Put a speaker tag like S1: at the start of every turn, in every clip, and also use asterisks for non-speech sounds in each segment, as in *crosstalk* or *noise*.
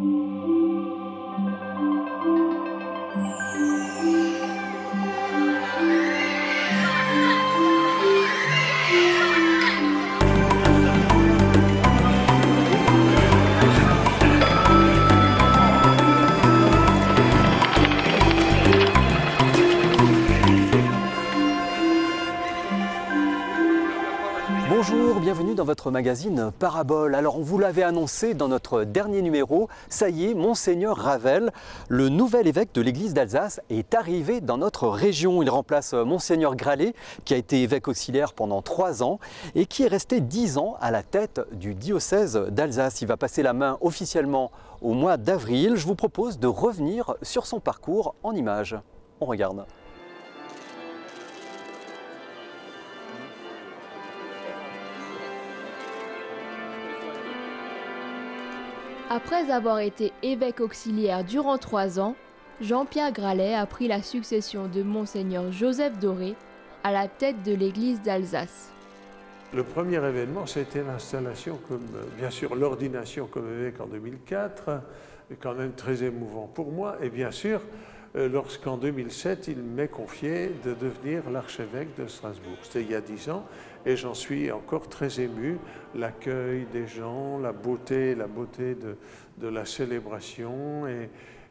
S1: Thank you. Bienvenue dans votre magazine Parabole. Alors on vous l'avait annoncé dans notre dernier numéro, ça y est, Monseigneur Ravel, le nouvel évêque de l'église d'Alsace, est arrivé dans notre région. Il remplace Monseigneur Gralet, qui a été évêque auxiliaire pendant trois ans et qui est resté dix ans à la tête du diocèse d'Alsace. Il va passer la main officiellement au mois d'avril. Je vous propose de revenir sur son parcours en images. On regarde.
S2: Après avoir été évêque auxiliaire durant trois ans, Jean-Pierre Gralet a pris la succession de Monseigneur Joseph Doré à la tête de l'église d'Alsace.
S3: Le premier événement, c'était l'installation, comme bien sûr l'ordination comme évêque en 2004, quand même très émouvant pour moi, et bien sûr euh, lorsqu'en 2007, il m'est confié de devenir l'archevêque de Strasbourg. C'était il y a dix ans, et j'en suis encore très ému. L'accueil des gens, la beauté, la beauté de, de la célébration et,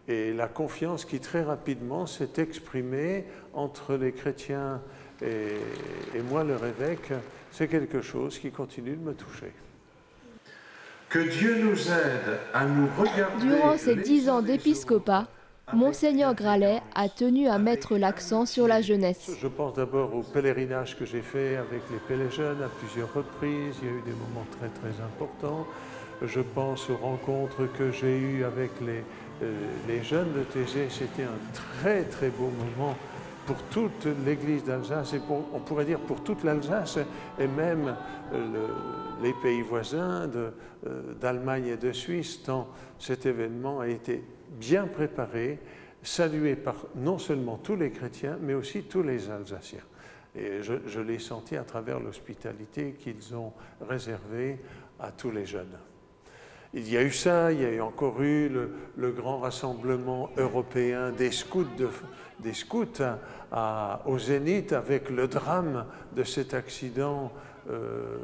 S3: et, la confiance qui très rapidement s'est exprimée entre les chrétiens et, et moi, leur évêque, c'est quelque chose qui continue de me toucher.
S4: Que Dieu nous aide à nous regarder.
S2: Durant ces dix ans d'épiscopat, Monseigneur Gralet a tenu à mettre l'accent sur la jeunesse.
S3: Je pense d'abord au pèlerinage que j'ai fait avec les Pélés jeunes à plusieurs reprises. Il y a eu des moments très très importants. Je pense aux rencontres que j'ai eues avec les, euh, les jeunes de TG. C'était un très très beau moment pour toute l'église d'Alsace et pour, on pourrait dire pour toute l'Alsace et même euh, le, les pays voisins d'Allemagne euh, et de Suisse, tant cet événement a été bien préparé, salué par non seulement tous les chrétiens, mais aussi tous les Alsaciens. Et je, l'ai senti à travers l'hospitalité qu'ils ont réservée à tous les jeunes. Il y a eu ça, il y a eu encore eu le, grand rassemblement européen des scouts, de, des scouts à, au Zénith avec le drame de cet accident euh,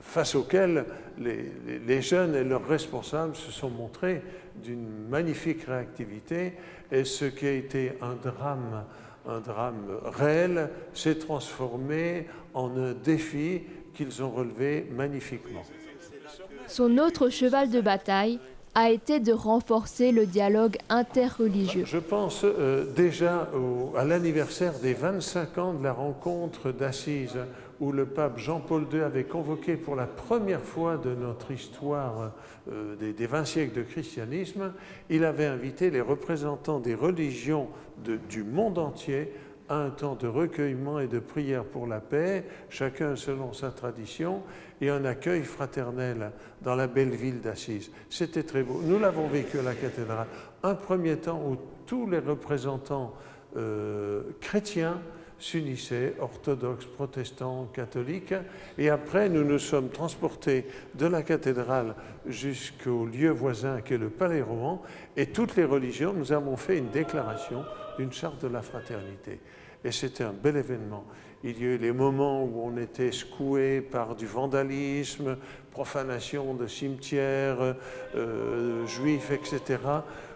S3: face auquel les, les, les, jeunes et leurs responsables se sont montrés d'une magnifique réactivité et ce qui a été un drame, un drame réel s'est transformé en un défi qu'ils ont relevé magnifiquement.
S2: Son autre cheval de bataille a été de renforcer le dialogue interreligieux.
S3: Je pense euh, déjà au, à l'anniversaire des 25 ans de la rencontre d'Assise où le pape Jean-Paul II avait convoqué pour la première fois de notre histoire euh, des, des, 20 siècles de christianisme, il avait invité les représentants des religions du monde entier à un temps de recueillement et de prière pour la paix, chacun selon sa tradition, et un accueil fraternel dans la belle ville d'Assise. C'était très beau. Nous l'avons vécu à la cathédrale. Un premier temps où tous les représentants euh, chrétiens s'unissaient, orthodoxes, protestants, catholiques, et après nous nous sommes transportés de la cathédrale jusqu'au lieu voisin qui est le Palais Roman, et toutes les religions, nous avons fait une déclaration d'une charte de la fraternité. Et c'était un bel événement. Il y a eu les moments où on était secoué par du vandalisme, profanation de cimetières euh, juifs, etc.,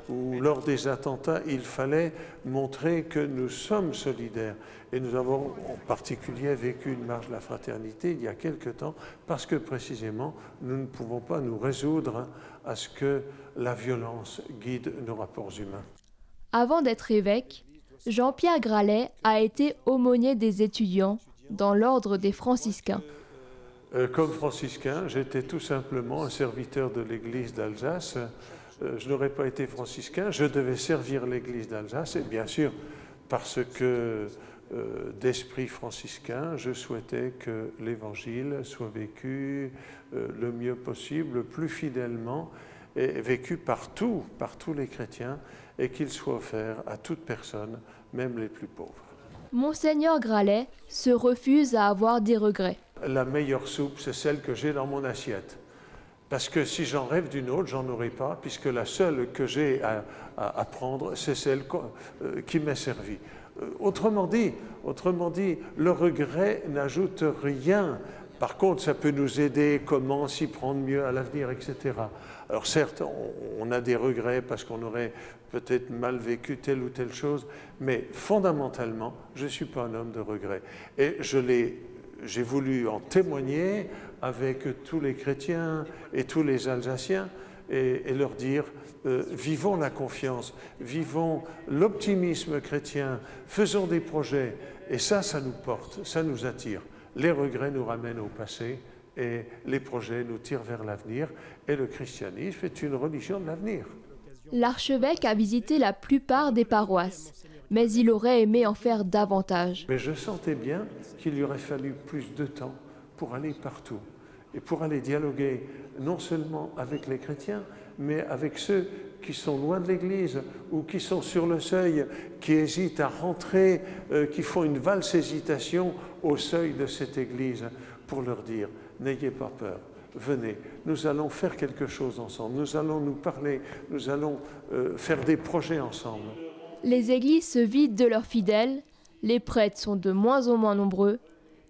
S3: où lors des attentats, il fallait montrer que nous sommes solidaires. Et nous avons en particulier vécu une marche de la fraternité il y a quelque temps, parce que précisément, nous ne pouvons pas nous résoudre à ce que la violence guide nos rapports humains.
S2: Avant d'être évêque, Jean-Pierre Gralet a été aumônier des étudiants dans l'ordre des franciscains.
S3: Euh, comme franciscain, j'étais tout simplement un serviteur de l'église d'Alsace. Euh, je n'aurais pas été franciscain, je devais servir l'église d'Alsace et bien sûr, parce que euh, d'esprit franciscain, je souhaitais que l'évangile soit vécu euh, le mieux possible, le plus fidèlement et vécu par tous, par tous les chrétiens et qu'il soit offert à toute personne, même les plus pauvres.
S2: Monseigneur Gralet se refuse à avoir des regrets.
S3: La meilleure soupe, c'est celle que j'ai dans mon assiette. Parce que si j'en rêve d'une autre, j'en aurai pas, puisque la seule que j'ai à, prendre, c'est celle euh, qui m'est servie. Euh, autrement dit, autrement dit, le regret n'ajoute rien. Par contre, ça peut nous aider comment s'y prendre mieux à l'avenir, etc. Alors certes, on, a des regrets parce qu'on aurait peut-être mal vécu telle ou telle chose, mais fondamentalement, je ne suis pas un homme de regret. Et j'ai voulu en témoigner avec tous les chrétiens et tous les Alsaciens et, leur dire euh, vivons la confiance, vivons l'optimisme chrétien, faisons des projets. Et ça, ça nous porte, ça nous attire. Les regrets nous ramènent au passé et les projets nous tirent vers l'avenir. Et le christianisme est une religion de l'avenir.
S2: L'archevêque a visité la plupart des paroisses, mais il aurait aimé en faire davantage.
S3: Mais je sentais bien qu'il lui aurait fallu plus de temps pour aller partout et pour aller dialoguer non seulement avec les chrétiens, mais avec ceux qui sont loin de l'Église ou qui sont sur le seuil, qui hésitent à rentrer, euh, qui font une valse hésitation au seuil de cette Église, pour leur dire, n'ayez pas peur, venez, nous allons faire quelque chose ensemble, nous allons nous parler, nous allons euh, faire des projets ensemble.
S2: Les églises se vident de leurs fidèles, les prêtres sont de moins en moins nombreux,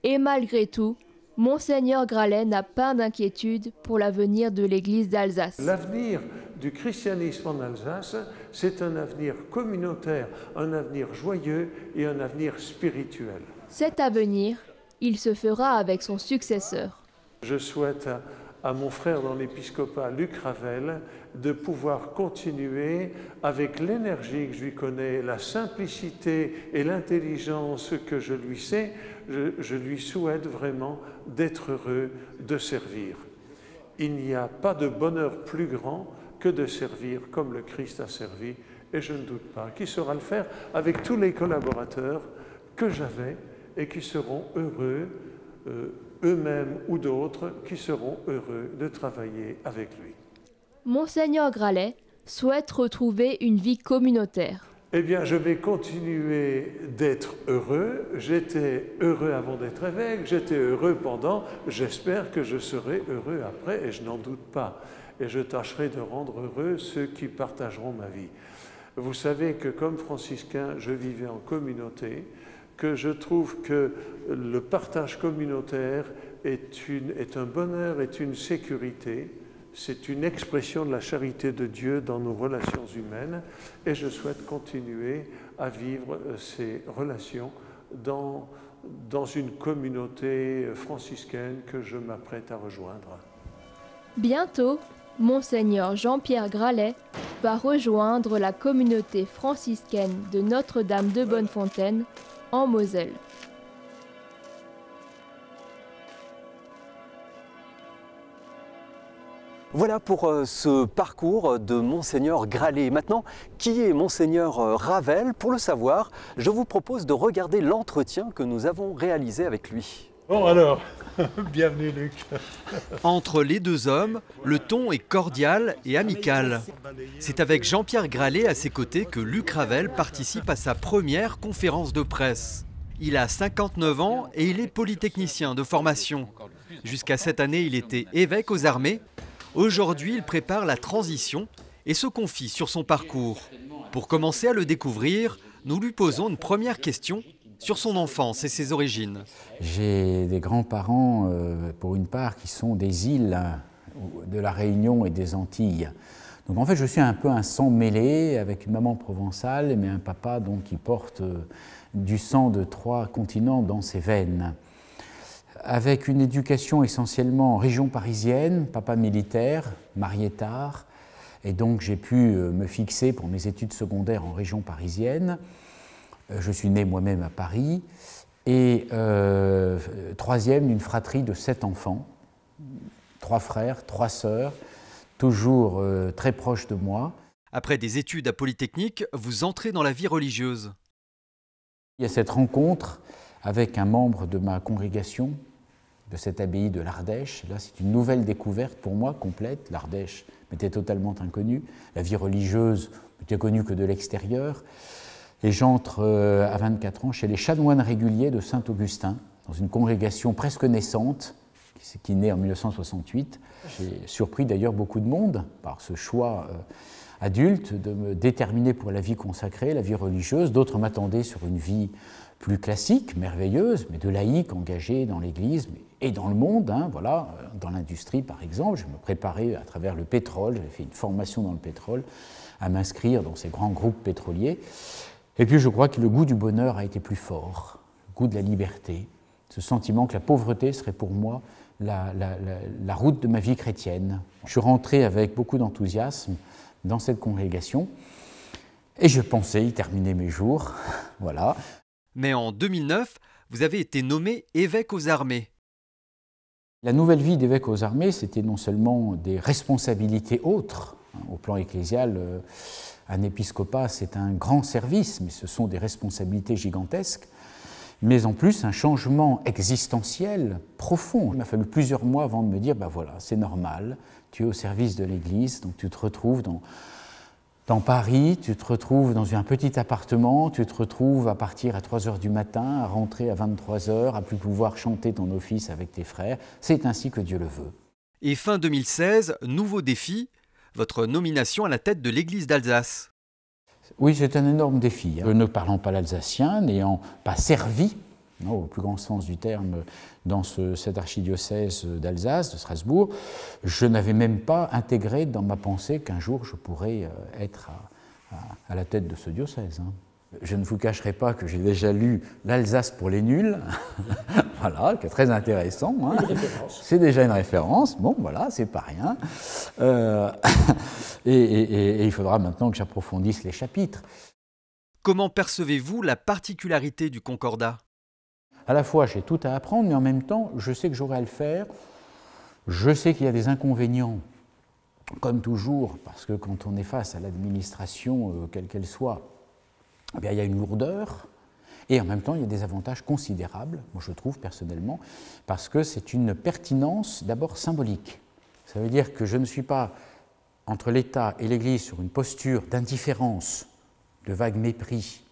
S2: et malgré tout, Monseigneur Gralet n'a pas d'inquiétude pour l'avenir de l'Église d'Alsace.
S3: L'avenir du christianisme en Alsace, c'est un avenir communautaire, un avenir joyeux et un avenir spirituel.
S2: Cet avenir, il se fera avec son successeur.
S3: Je souhaite à, mon frère dans l'épiscopat, Luc Ravel, de pouvoir continuer avec l'énergie que je lui connais, la simplicité et l'intelligence que je lui sais, je, lui souhaite vraiment d'être heureux, de servir. Il n'y a pas de bonheur plus grand que de servir comme le Christ a servi, et je ne doute pas qu'il saura le faire avec tous les collaborateurs que j'avais et qui seront heureux, euh, eux-mêmes ou d'autres, qui seront heureux de travailler avec lui.
S2: Monseigneur Gralet souhaite retrouver une vie communautaire.
S3: Eh bien, je vais continuer d'être heureux. J'étais heureux avant d'être évêque, j'étais heureux pendant, j'espère que je serai heureux après, et je n'en doute pas. Et je tâcherai de rendre heureux ceux qui partageront ma vie. Vous savez que comme franciscain, je vivais en communauté, que je trouve que le partage communautaire est, un bonheur, est une sécurité, c'est une expression de la charité de Dieu dans nos relations humaines et je souhaite continuer à vivre euh, ces relations dans, une communauté franciscaine que je m'apprête à rejoindre.
S2: Bientôt, Monseigneur Jean-Pierre Gralet va rejoindre la communauté franciscaine de Notre-Dame de Bonnefontaine en Moselle.
S1: Voilà pour euh, ce parcours de Monseigneur Gralet. Maintenant, qui est Monseigneur euh, Ravel? Pour le savoir, je vous propose de regarder l'entretien que nous avons réalisé avec lui.
S3: Bon alors, *laughs* bienvenue Luc.
S1: Entre les deux hommes, le ton est cordial et amical. C'est avec Jean-Pierre Gralet à ses côtés que Luc Ravel participe à sa première conférence de presse. Il a 59 ans et il est polytechnicien de formation. Jusqu'à cette année, il était évêque aux armées Aujourd'hui, il prépare la transition et se confie sur son parcours. Pour commencer à le découvrir, nous lui posons une première question sur son enfance et ses origines.
S5: J'ai des grands-parents, euh, pour une part, qui sont des îles hein, de la Réunion et des Antilles. Donc en fait, je suis un peu un sang mêlé avec une maman provençale, mais un papa donc, qui porte euh, du sang de trois continents dans ses veines avec une éducation essentiellement en région parisienne, papa militaire, marié tard, et donc j'ai pu euh, me fixer pour mes études secondaires en région parisienne. Euh, je suis né moi-même à Paris, et euh, troisième d'une fratrie de sept enfants, trois frères, trois sœurs, toujours très proches de moi.
S1: Après des études à Polytechnique, vous entrez dans la vie religieuse.
S5: Il y a cette rencontre avec un membre de ma congrégation, de cette abbaye de l'Ardèche. Là, c'est une nouvelle découverte pour moi, complète. L'Ardèche m'était totalement inconnue. La vie religieuse n'était connue que de l'extérieur. Et j'entre euh, à 24 ans chez les chanoines réguliers de Saint-Augustin, dans une congrégation presque naissante, qui né en 1968. J'ai surpris d'ailleurs beaucoup de monde par ce choix adulte de me déterminer pour la vie consacrée, la vie religieuse. D'autres m'attendaient sur une vie plus classique, merveilleuse, mais de laïque, engagé dans l'Église et dans le monde. Hein, voilà, dans l'industrie, par exemple, je me préparais à travers le pétrole. J'avais fait une formation dans le pétrole à m'inscrire dans ces grands groupes pétroliers. Et puis, je crois que le goût du bonheur a été plus fort, le goût de la liberté, ce sentiment que la pauvreté serait pour moi la, la route de ma vie chrétienne. Je suis rentré avec beaucoup d'enthousiasme dans cette congrégation. Et je pensais y terminer mes jours. *laughs* voilà.
S1: Mais en 2009, vous avez été nommé évêque aux armées.
S5: La nouvelle vie d'évêque aux armées, c'était non seulement des responsabilités autres. Hein, au plan ecclésial, euh, un épiscopat, c'est un grand service, mais ce sont des responsabilités gigantesques. Mais en plus, un changement existentiel profond. Il m'a fallu plusieurs mois avant de me dire, ben voilà, c'est normal, tu es au service de l'Église, donc tu te retrouves dans, dans Paris, tu te retrouves dans un petit appartement, tu te retrouves à partir à 3 heures du matin, à rentrer à 23 heures, à plus pouvoir chanter ton office avec tes frères. C'est ainsi que Dieu le veut.
S1: Et fin 2016, nouveau défi, votre nomination à la tête de l'Église d'Alsace.
S5: Oui, c'est un énorme défi. Hein. Ne parlant pas l'alsacien, n'ayant pas servi au plus grand sens du terme, dans cette archidiocèse d'Alsace, de Strasbourg, je n'avais même pas intégré dans ma pensée qu'un jour je pourrais euh, être à, la tête de ce diocèse. Hein. Je ne vous cacherai pas que j'ai déjà lu L'Alsace pour les nuls, *laughs* voilà, qui est très intéressant. Hein. C'est déjà une référence, bon voilà, c'est pas rien. Euh, *laughs* et il faudra maintenant que j'approfondisse les chapitres.
S1: Comment percevez-vous la particularité du Concordat?
S5: À la fois j'ai tout à apprendre, mais en même temps, je sais que j'aurai à le faire. Je sais qu'il y a des inconvénients, comme toujours, parce que quand on est face à l'administration, euh, quelle qu'elle soit, eh bien, il y a une lourdeur. Et en même temps, il y a des avantages considérables, moi je trouve personnellement, parce que c'est une pertinence d'abord symbolique. Ça veut dire que je ne suis pas entre l'État et l'Église sur une posture d'indifférence, de vague mépris,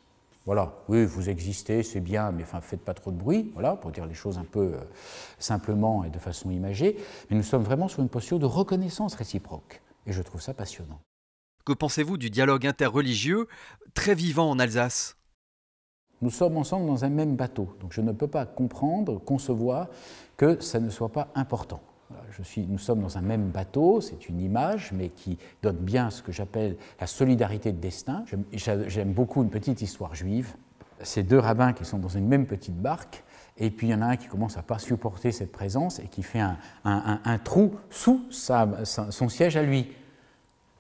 S5: voilà, oui, vous existez, c'est bien, mais enfin, faites pas trop de bruit, voilà, pour dire les choses un peu euh, simplement et de façon imagée. Mais nous sommes vraiment sur une posture de reconnaissance réciproque, et je trouve ça passionnant.
S1: Que pensez-vous du dialogue interreligieux très vivant en Alsace?
S5: Nous sommes ensemble dans un même bateau, donc je ne peux pas comprendre, concevoir que ça ne soit pas important nous sommes dans un même bateau, c'est une image, mais qui donne bien ce que j'appelle la solidarité de destin. J'aime beaucoup une petite histoire juive. Ces deux rabbins qui sont dans une même petite barque, et puis il y en a un qui commence à pas supporter cette présence et qui fait un, trou sous son siège à lui.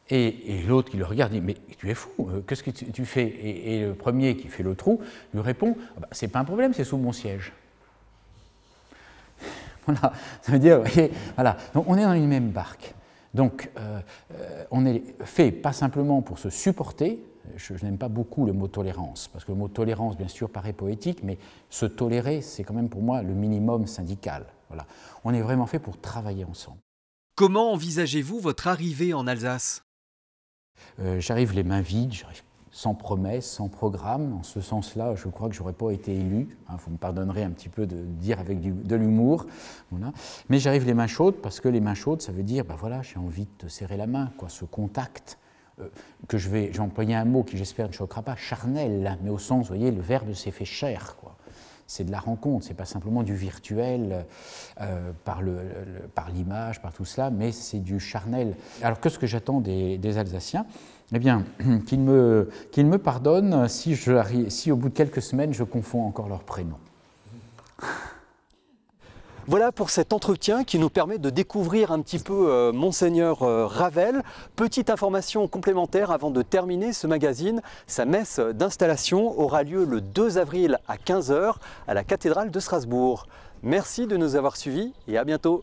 S5: Et, l'autre qui le regarde dit Mais tu es fou, euh, qu'est-ce que tu, fais? Et, le premier qui fait le trou lui répond ah bah, C'est pas un problème, c'est sous mon siège. *laughs* Voilà, ça veut dire, voilà, donc on est dans une même barque. Donc euh, euh, on est fait pas simplement pour se supporter, je, n'aime pas beaucoup le mot tolérance, parce que le mot tolérance, bien sûr, paraît poétique, mais se tolérer, c'est quand même pour moi le minimum syndical. Voilà. On est vraiment fait pour travailler ensemble.
S1: Comment envisagez-vous votre arrivée en Alsace?
S5: Euh, J'arrive les mains vides, sans promesse, sans programme. En ce sens-là, je crois que je n'aurais pas été élu. Hein, vous me pardonnerez un petit peu de dire avec de l'humour. Mais j'arrive les mains chaudes parce que les mains chaudes, ça veut dire, ben voilà, j'ai envie de te serrer la main, quoi, ce contact. Euh, que je vais, j'ai employé un mot qui j'espère ne choquera pas, charnel, mais au sens, vous voyez, le verbe s'est fait chair, c'est de la rencontre, c'est pas simplement du virtuel euh, par, l'image, par tout cela, mais c'est du charnel. Alors qu'est-ce que j'attends des, des Alsaciens eh bien, *clears throat* qu'ils me, me pardonnent si, je, si au bout de quelques semaines, je confonds encore leurs prénoms.
S1: Voilà pour cet entretien qui nous permet de découvrir un petit peu euh, Monseigneur euh, Ravel. Petite information complémentaire avant de terminer ce magazine. Sa messe d'installation aura lieu le 2 avril à 15h à la cathédrale de Strasbourg. Merci de nous avoir suivis et à bientôt.